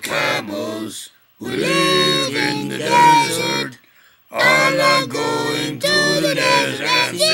camels who live in the desert are not going to the desert.